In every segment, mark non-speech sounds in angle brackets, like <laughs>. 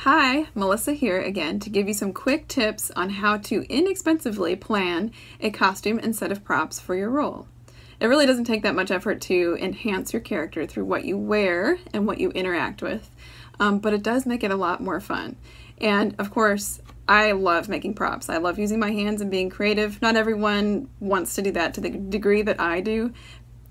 Hi, Melissa here again to give you some quick tips on how to inexpensively plan a costume and set of props for your role. It really doesn't take that much effort to enhance your character through what you wear and what you interact with, um, but it does make it a lot more fun. And of course, I love making props. I love using my hands and being creative. Not everyone wants to do that to the degree that I do,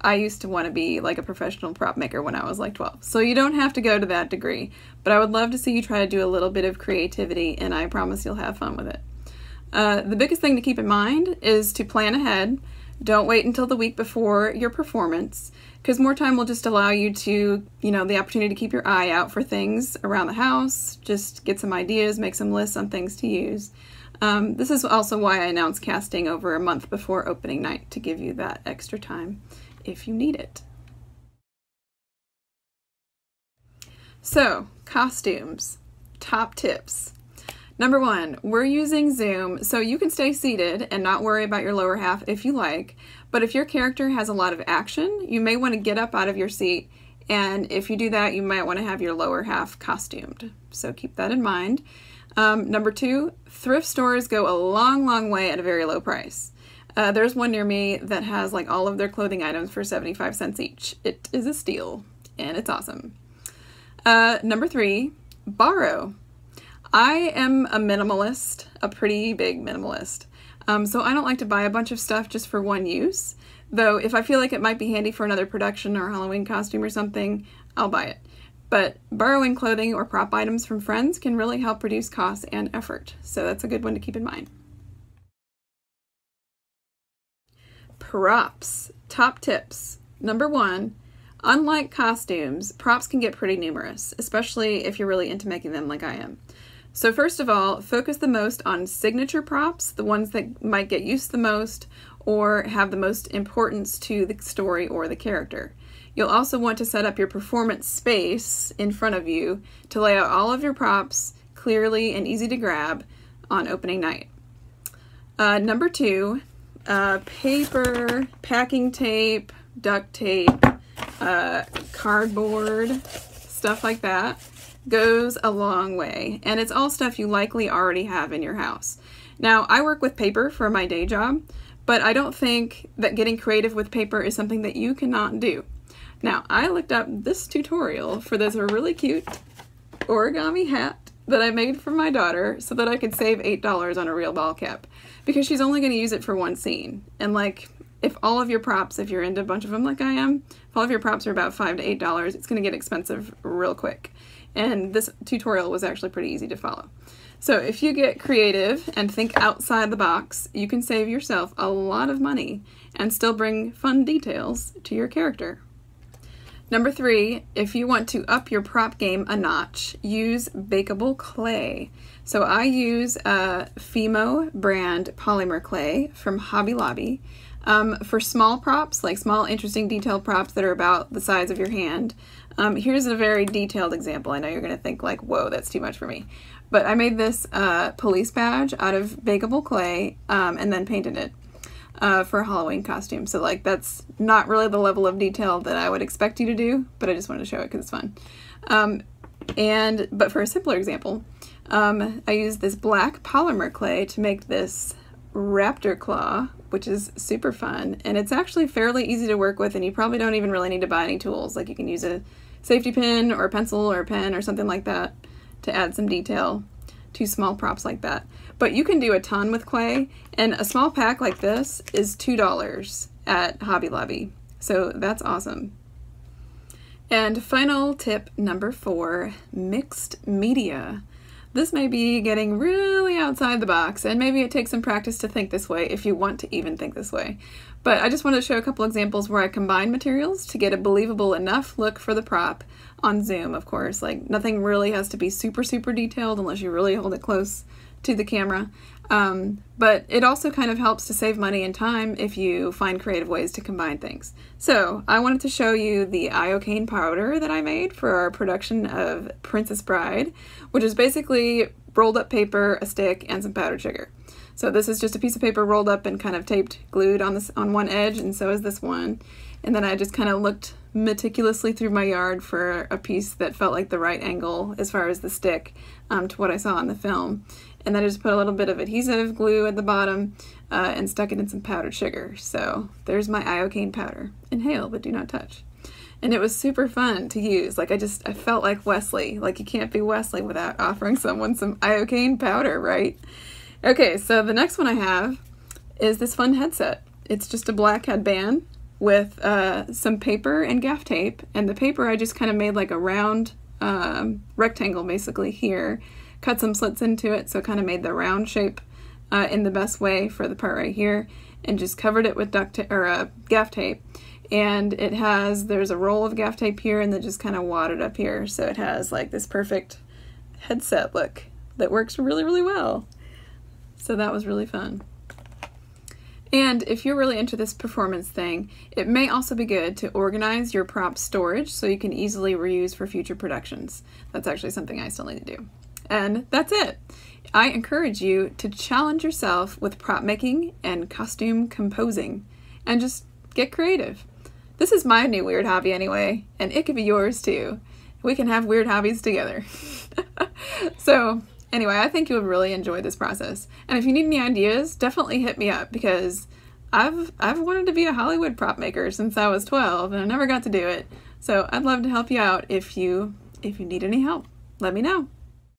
I used to want to be like a professional prop maker when I was like 12. So you don't have to go to that degree, but I would love to see you try to do a little bit of creativity and I promise you'll have fun with it. Uh, the biggest thing to keep in mind is to plan ahead. Don't wait until the week before your performance because more time will just allow you to, you know, the opportunity to keep your eye out for things around the house, just get some ideas, make some lists on things to use. Um, this is also why I announced casting over a month before opening night to give you that extra time if you need it. So, costumes. Top tips. Number one, we're using Zoom, so you can stay seated and not worry about your lower half if you like. But if your character has a lot of action, you may want to get up out of your seat. And if you do that, you might want to have your lower half costumed. So keep that in mind. Um, number two, thrift stores go a long, long way at a very low price. Uh, there's one near me that has like all of their clothing items for 75 cents each. It is a steal and it's awesome. Uh, number three, borrow. I am a minimalist, a pretty big minimalist. Um, so I don't like to buy a bunch of stuff just for one use. Though if I feel like it might be handy for another production or Halloween costume or something, I'll buy it. But borrowing clothing or prop items from friends can really help reduce costs and effort. So that's a good one to keep in mind. Props. Top tips. Number one, unlike costumes, props can get pretty numerous, especially if you're really into making them like I am. So first of all, focus the most on signature props, the ones that might get used the most or have the most importance to the story or the character. You'll also want to set up your performance space in front of you to lay out all of your props clearly and easy to grab on opening night. Uh, number two, uh, paper, packing tape, duct tape, uh, cardboard, stuff like that goes a long way. And it's all stuff you likely already have in your house. Now, I work with paper for my day job, but I don't think that getting creative with paper is something that you cannot do. Now, I looked up this tutorial for this really cute origami hat that I made for my daughter so that I could save $8 on a real ball cap because she's only going to use it for one scene. And like, if all of your props, if you're into a bunch of them like I am, if all of your props are about 5 to $8, it's going to get expensive real quick. And this tutorial was actually pretty easy to follow. So if you get creative and think outside the box, you can save yourself a lot of money and still bring fun details to your character. Number three, if you want to up your prop game a notch, use bakeable clay. So I use a Fimo brand polymer clay from Hobby Lobby. Um, for small props, like small interesting detailed props that are about the size of your hand, um, here's a very detailed example. I know you're going to think like, whoa, that's too much for me. But I made this uh, police badge out of bakeable clay um, and then painted it uh, for a Halloween costume. So like that's not really the level of detail that I would expect you to do, but I just wanted to show it because it's fun. Um, and but for a simpler example, um, I used this black polymer clay to make this raptor claw, which is super fun, and it's actually fairly easy to work with, and you probably don't even really need to buy any tools. Like you can use a safety pin or a pencil or a pen or something like that to add some detail to small props like that. But you can do a ton with clay, and a small pack like this is $2 at Hobby Lobby. So that's awesome. And final tip number four, mixed media. This may be getting really outside the box, and maybe it takes some practice to think this way if you want to even think this way. But I just wanted to show a couple examples where I combine materials to get a believable enough look for the prop on Zoom, of course. Like, nothing really has to be super, super detailed unless you really hold it close to the camera. Um, but it also kind of helps to save money and time if you find creative ways to combine things. So I wanted to show you the iocane powder that I made for our production of Princess Bride, which is basically rolled up paper, a stick, and some powdered sugar. So this is just a piece of paper rolled up and kind of taped, glued on this on one edge, and so is this one. and then I just kind of looked meticulously through my yard for a piece that felt like the right angle as far as the stick um, to what I saw on the film. And then I just put a little bit of adhesive glue at the bottom uh, and stuck it in some powdered sugar. So there's my iocane powder. Inhale, but do not touch. And it was super fun to use. Like I just, I felt like Westley. Like you can't be Westley without offering someone some iocane powder, right? Okay, so the next one I have is this fun headset. It's just a black headband with uh, some paper and gaff tape. And the paper I just kind of made like a round um, rectangle basically here. Cut some slits into it so kind of made the round shape uh, in the best way for the part right here. And just covered it with duct or uh, gaff tape. And it has, there's a roll of gaff tape here and then just kind of wadded up here. So it has like this perfect headset look that works really, really well. So that was really fun. And if you're really into this performance thing, it may also be good to organize your prop storage so you can easily reuse for future productions. That's actually something I still need to do. And that's it. I encourage you to challenge yourself with prop making and costume composing and just get creative. This is my new weird hobby anyway, and it could be yours too. We can have weird hobbies together. <laughs> so, Anyway, I think you would really enjoy this process. And if you need any ideas, definitely hit me up because I've I've wanted to be a Hollywood prop maker since I was 12 and I never got to do it. So I'd love to help you out if you if you need any help. Let me know.